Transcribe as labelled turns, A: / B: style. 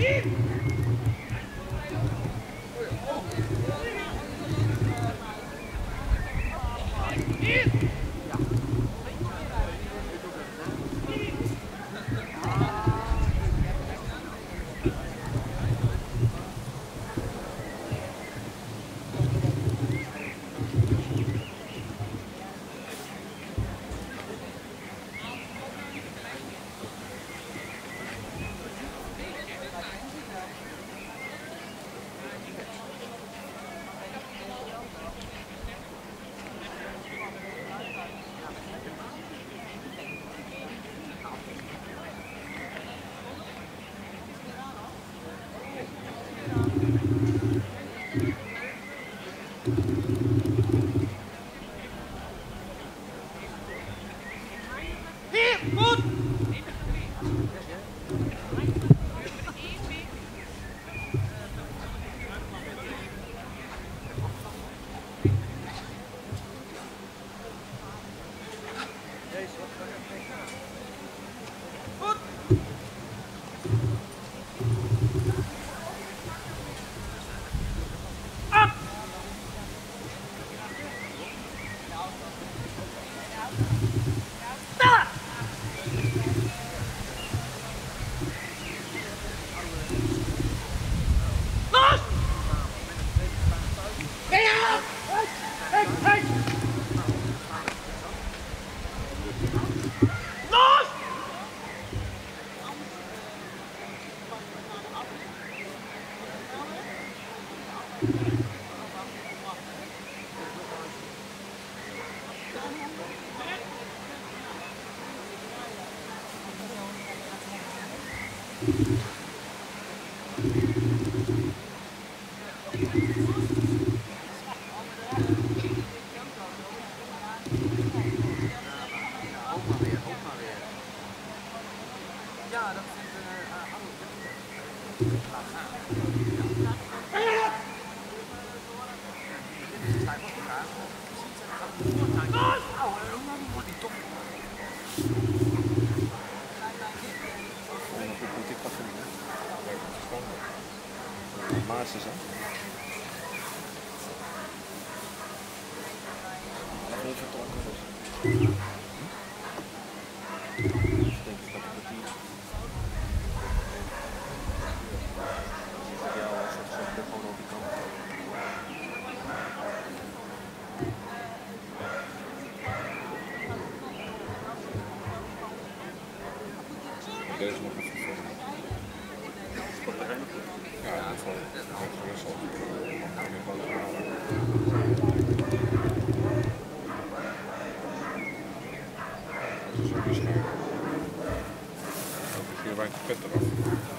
A: Eat! Ja, dat vindt uh, Is
B: hè? Dat is vertrokken dus. Ik denk dat het hier. Dat jou als het zo gewoon op die kant. Deze nog even voor. Ja, voor Dat is ook niet scherp. Dan hier weinig vet eraf.